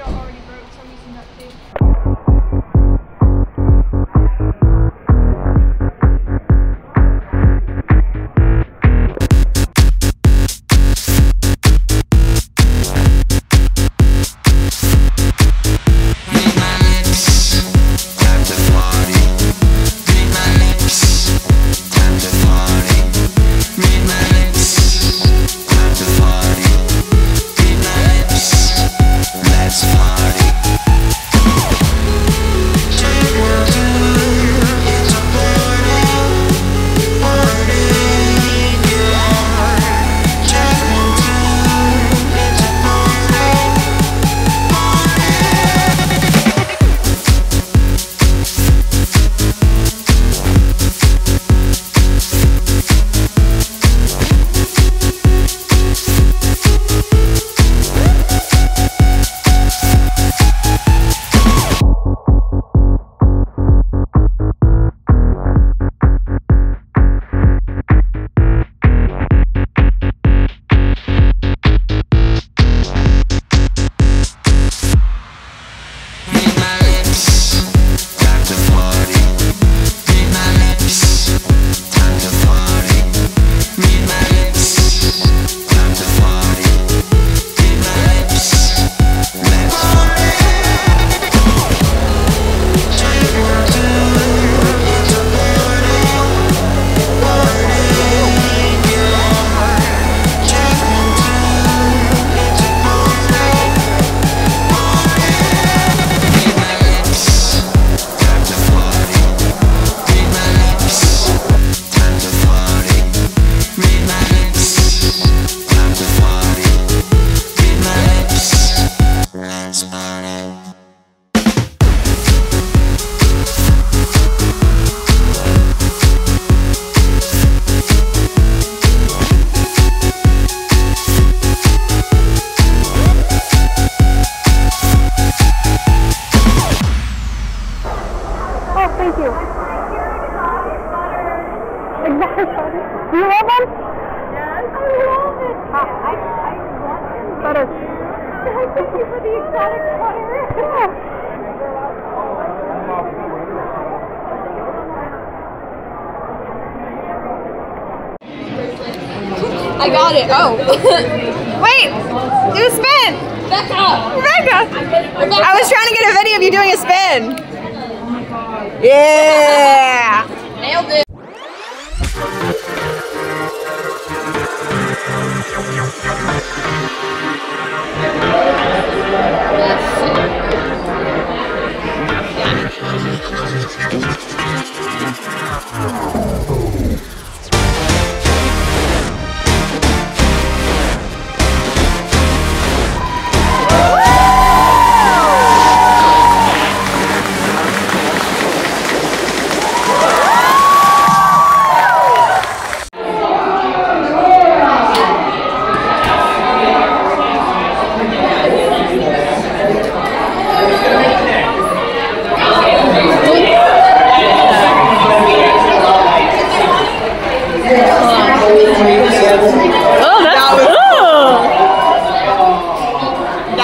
already broke, so I'm using that too. Do you love them? Yes. I love it. Ah, I, I, I want them. Photos. Thank you for the exotic water. I got it. Oh. Wait! Do a spin! Becca! Rebecca! I was trying to get a video of you doing a spin. Yeah! Oh,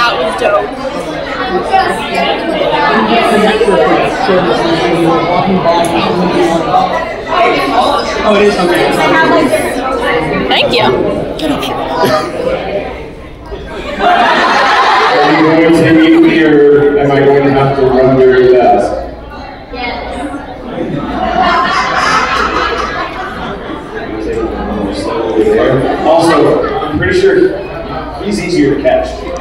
That was dope. Oh, it is okay. Thank you. Are you going to mute or am I going to have to run very fast? Yes. Also, I'm pretty sure he's easier to catch.